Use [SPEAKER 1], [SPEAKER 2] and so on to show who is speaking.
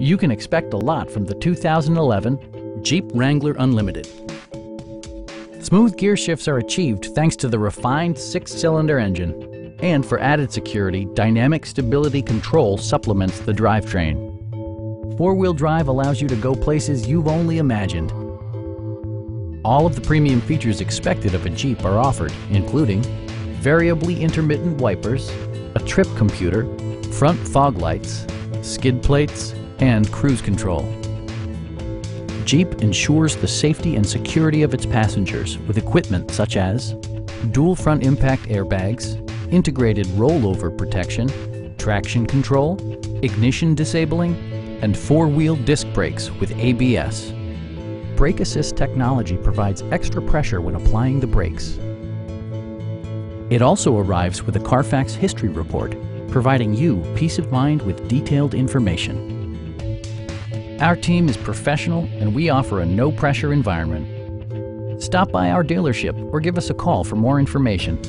[SPEAKER 1] You can expect a lot from the 2011 Jeep Wrangler Unlimited. Smooth gear shifts are achieved thanks to the refined six-cylinder engine. And for added security, Dynamic Stability Control supplements the drivetrain. Four-wheel drive allows you to go places you've only imagined. All of the premium features expected of a Jeep are offered, including variably intermittent wipers, a trip computer, front fog lights, skid plates, and cruise control. Jeep ensures the safety and security of its passengers with equipment such as dual front impact airbags, integrated rollover protection, traction control, ignition disabling, and four-wheel disc brakes with ABS. Brake Assist technology provides extra pressure when applying the brakes. It also arrives with a Carfax history report, providing you peace of mind with detailed information. Our team is professional and we offer a no-pressure environment. Stop by our dealership or give us a call for more information.